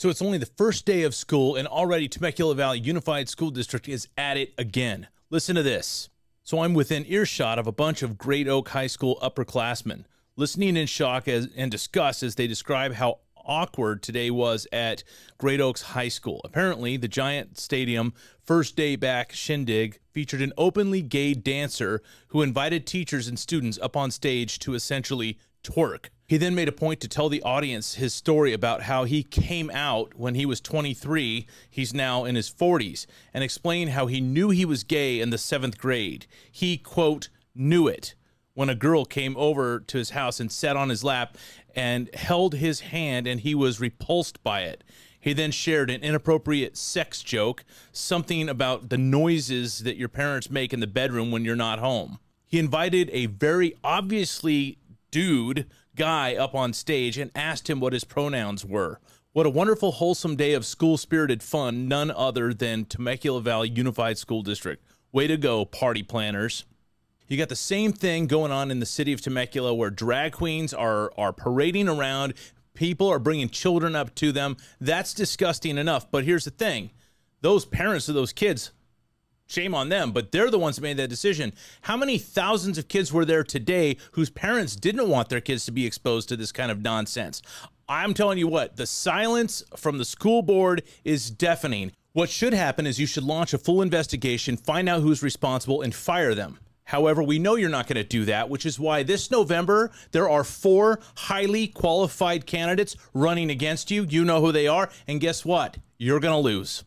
So it's only the first day of school, and already Temecula Valley Unified School District is at it again. Listen to this. So I'm within earshot of a bunch of Great Oak High School upperclassmen, listening in shock as, and disgust as they describe how awkward today was at Great Oaks High School. Apparently, the Giant Stadium first day back shindig featured an openly gay dancer who invited teachers and students up on stage to essentially twerk. He then made a point to tell the audience his story about how he came out when he was 23, he's now in his 40s, and explain how he knew he was gay in the seventh grade. He, quote, knew it when a girl came over to his house and sat on his lap and held his hand and he was repulsed by it. He then shared an inappropriate sex joke, something about the noises that your parents make in the bedroom when you're not home. He invited a very obviously dude guy up on stage and asked him what his pronouns were. What a wonderful, wholesome day of school spirited fun, none other than Temecula Valley Unified School District. Way to go, party planners. You got the same thing going on in the city of Temecula where drag queens are, are parading around. People are bringing children up to them. That's disgusting enough. But here's the thing those parents of those kids, shame on them, but they're the ones that made that decision. How many thousands of kids were there today whose parents didn't want their kids to be exposed to this kind of nonsense? I'm telling you what, the silence from the school board is deafening. What should happen is you should launch a full investigation, find out who's responsible, and fire them. However, we know you're not going to do that, which is why this November there are four highly qualified candidates running against you. You know who they are. And guess what? You're going to lose.